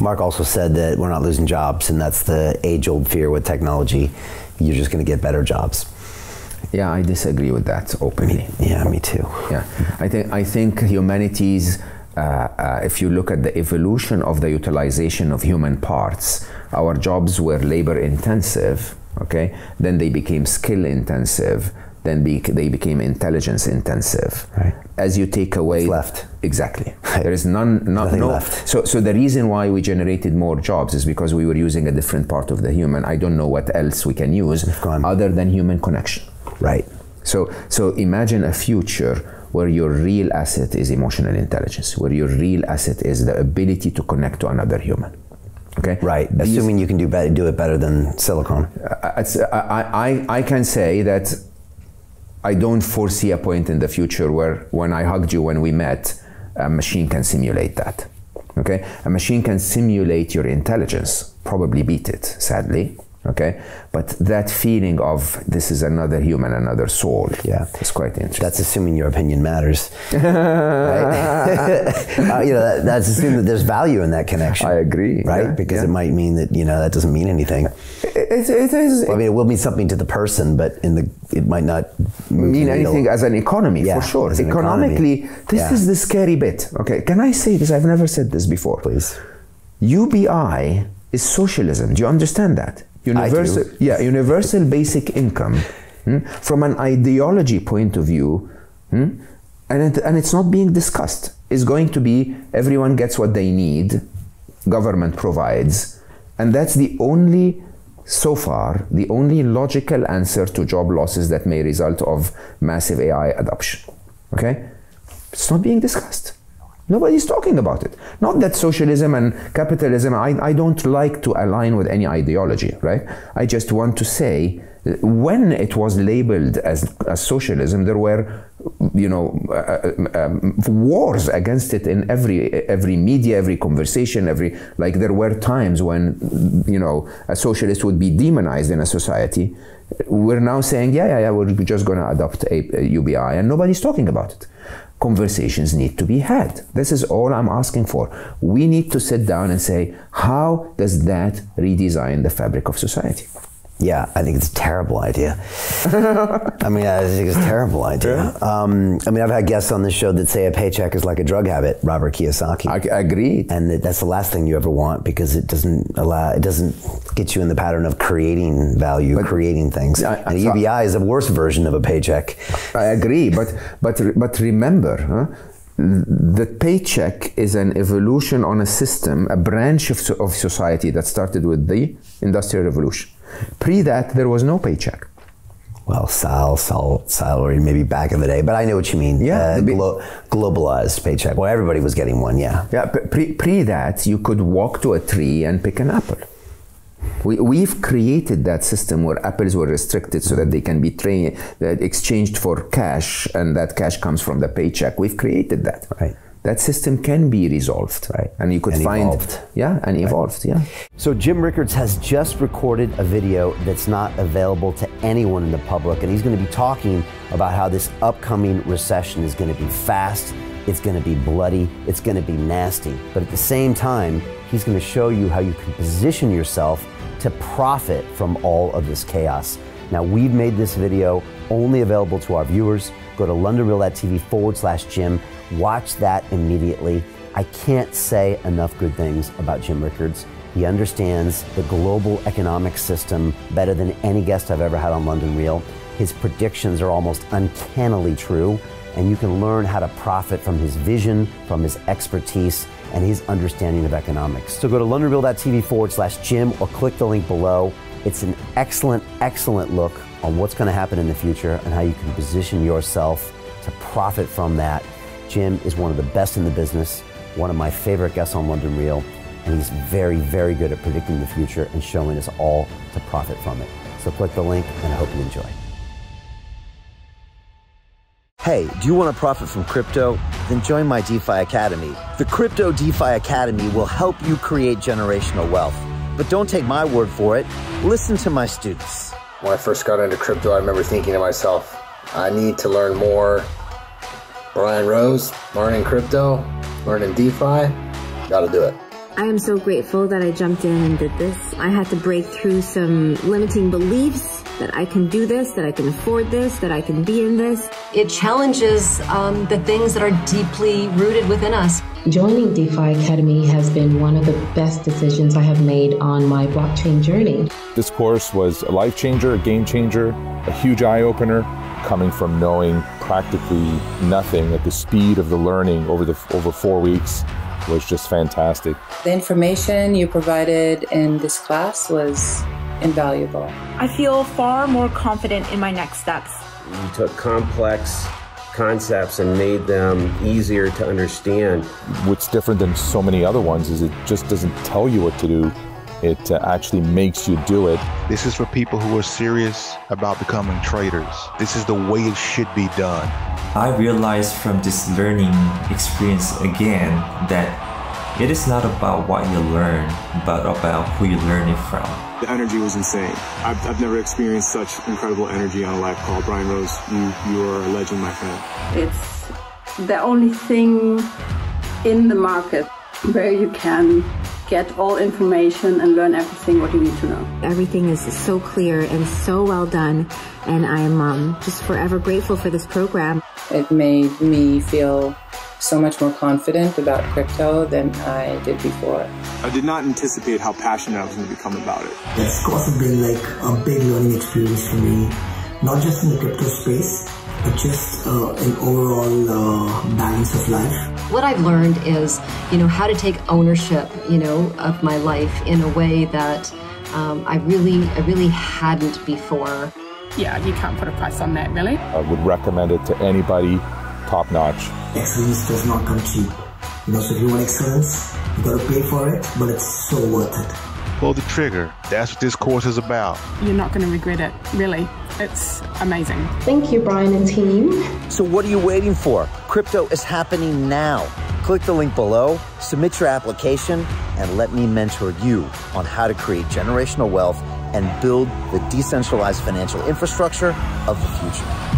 Mark also said that we're not losing jobs, and that's the age-old fear with technology. You're just going to get better jobs. Yeah, I disagree with that openly. Yeah, me too. Yeah, I think I think humanity's. Uh, uh, if you look at the evolution of the utilization of human parts, our jobs were labor intensive. Okay, then they became skill intensive. Then be, they became intelligence intensive. Right. As you take away What's left? exactly, there is none, no, Nothing no. left. So, so the reason why we generated more jobs is because we were using a different part of the human. I don't know what else we can use other than human connection. Right. So, so imagine a future where your real asset is emotional intelligence, where your real asset is the ability to connect to another human. Okay. Right. These- Assuming you can do better, do it better than silicone. uh, I, I, I can say that I don't foresee a point in the future where when I hugged you when we met, a machine can simulate that. Okay? A machine can simulate your intelligence, probably beat it, sadly. Okay? But that feeling of this is another human, another soul, Yeah. it's quite interesting. That's assuming your opinion matters. right? uh, you know, that, that's assuming that there's value in that connection. I agree, Right? yeah, because yeah. it might mean that, you know, that doesn't mean anything. It, it is, Well, I mean, it will mean something to the person, but in the it might not mean anything as an economy Yeah, for sure. Economically, economy. this Yeah. is the scary bit. Okay, can I say this? I've never said this before. Please. UBI is socialism. Do you understand that? Universal, yeah, universal basic income. hmm, From an ideology point of view, hmm, and it, and it's not being discussed. Is going to be everyone gets what they need, government provides, and that's the only so far the only logical answer to job losses that may result of massive AI adoption. Okay, it's not being discussed. Nobody's talking about it. Not that socialism and capitalism, I, I don't like to align with any ideology, right? I just want to say when it was labeled as, as socialism, there were, you know, uh, um, wars against it in every every media, every conversation, every like there were times when, you know, a socialist would be demonized in a society. We're now saying, yeah, yeah, yeah, we're just going to adopt a, a UBI, and nobody's talking about it conversations need to be had. This is all I'm asking for. We need to sit down and say, how does that redesign the fabric of society? Yeah, I think it's a terrible idea. I mean, I think it's a terrible idea. Um, I mean, I've had guests on this show that say a paycheck is like a drug habit. Robert Kiyosaki. I agree. and that that's the last thing you ever want because it doesn't allow it doesn't get you in the pattern of creating value, creating things. I- and a so- is a worse version of a paycheck. I agree, but but but remember, huh? The paycheck is an evolution on a system, a branch of, of society that started with the Industrial Revolution. Pre that, there was no paycheck. Well, sal, sal, salary, maybe back in the day, but I know what you mean. Yeah, uh, glo- globalized paycheck. Well, everybody was getting one. Yeah, Yeah, pre, pre that, you could walk to a tree and pick an apple. We, we've created that system where apples were restricted so that they can be tra- uh, exchanged for cash, and that cash comes from the paycheck. We've created that. Right. That system can be resolved. Right. And you could And find. evolved. Yeah, and evolved. Yeah. So Jim Rickards has just recorded a video that's not available to anyone in the public, and he's going to be talking about how this upcoming recession is going to be fast, it's going to be bloody, it's going to be nasty. But at the same time, he's going to show you how you can position yourself to profit from all of this chaos. Now, we've made this video only available to our viewers. Go to londonreal.tv forward slash Jim. Watch that immediately. I can't say enough good things about Jim Rickards. He understands the global economic system better than any guest I've ever had on London Real. His predictions are almost uncannily true, and you can learn how to profit from his vision, from his expertise, and his understanding of economics. So go to londonreal.tv forward slash Jim or click the link below. It's an excellent, excellent look on what's going to happen in the future and how you can position yourself to profit from that. Jim is one of the best in the business, one of my favorite guests on London Real, and he's very, very good at predicting the future and showing us all to profit from it. So click the link and I hope you enjoy. Hey, do you want to profit from crypto? Then join my DeFi Academy. The Crypto DeFi Academy will help you create generational wealth. But don't take my word for it. Listen to my students. When I first got into crypto, I remember thinking to myself, I need to learn more. Brian Rose, learning crypto, learning DeFi, gotta do it. I am so grateful that I jumped in and did this. I had to break through some limiting beliefs that I can do this, that I can afford this, that I can be in this. It challenges um, the things that are deeply rooted within us. Joining DeFi Academy has been one of the best decisions I have made on my blockchain journey. This course was a life changer, a game changer, a huge eye opener, coming from knowing practically nothing at the speed of the learning over the over 4 weeks was just fantastic. The information you provided in this class was invaluable. I feel far more confident in my next steps. You took complex concepts and made them easier to understand. What's different than so many other ones is it just doesn't tell you what to do. It uh, actually makes you do it. This is for people who are serious about becoming traders. This is the way it should be done. I realized from this learning experience again that it is not about what you learn, but about who you learn it from. The energy was insane. I've, I've never experienced such incredible energy on a live call. Brian Rose, you, you are a legend, my friend. It's the only thing in the market where you can get all information and learn everything what you need to know. Everything is so clear and so well done, and I am um, just forever grateful for this program. It made me feel so much more confident about crypto than I did before. I did not anticipate how passionate I was going to become about it. It's also been like a big learning experience for me, not just in the crypto space, but just uh, an overall uh, balance of life. What I've learned is, you know, how to take ownership, you know, of my life in a way that um, I really, I really hadn't before. Yeah, you can't put a price on that, really. I would recommend it to anybody top notch. Excellence does not come cheap. You know, so if you want excellence, you gotta pay for it, but it's so worth it. Pull the trigger. That's what this course is about. You're not going to regret it, really. It's amazing. Thank you, Brian and team. So, what are you waiting for? Crypto is happening now. Click the link below, submit your application, and let me mentor you on how to create generational wealth and build the decentralized financial infrastructure of the future.